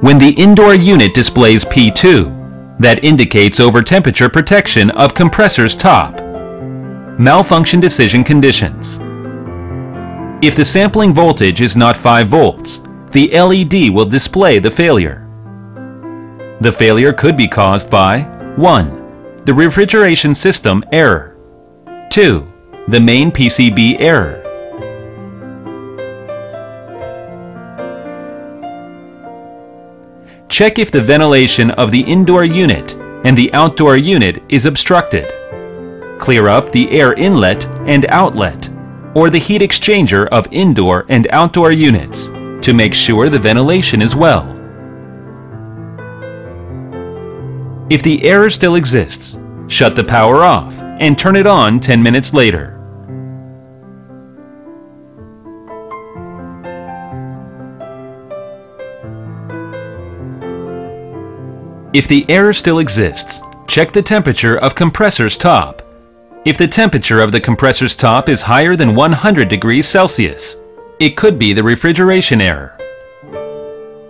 When the indoor unit displays P2, that indicates over temperature protection of compressor's top. Malfunction decision conditions. If the sampling voltage is not 5 volts, the LED will display the failure. The failure could be caused by 1. The refrigeration system error 2. The main PCB error Check if the ventilation of the indoor unit and the outdoor unit is obstructed. Clear up the air inlet and outlet or the heat exchanger of indoor and outdoor units to make sure the ventilation is well. If the error still exists, shut the power off and turn it on 10 minutes later. If the error still exists, check the temperature of compressor's top. If the temperature of the compressor's top is higher than 100 degrees Celsius, it could be the refrigeration error.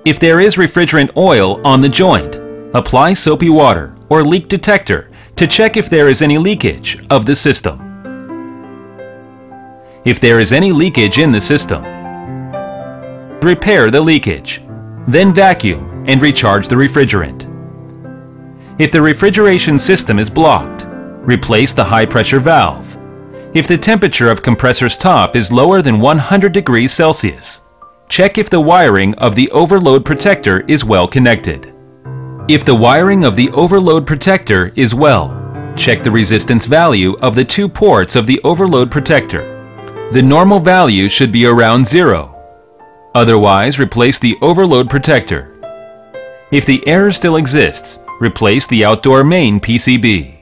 If there is refrigerant oil on the joint, apply soapy water or leak detector to check if there is any leakage of the system. If there is any leakage in the system, repair the leakage, then vacuum and recharge the refrigerant. If the refrigeration system is blocked, replace the high pressure valve. If the temperature of compressor's top is lower than 100 degrees Celsius, check if the wiring of the overload protector is well connected. If the wiring of the overload protector is well, check the resistance value of the two ports of the overload protector. The normal value should be around zero. Otherwise, replace the overload protector. If the error still exists, replace the outdoor main PCB.